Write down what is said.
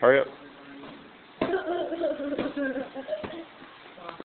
Hurry up.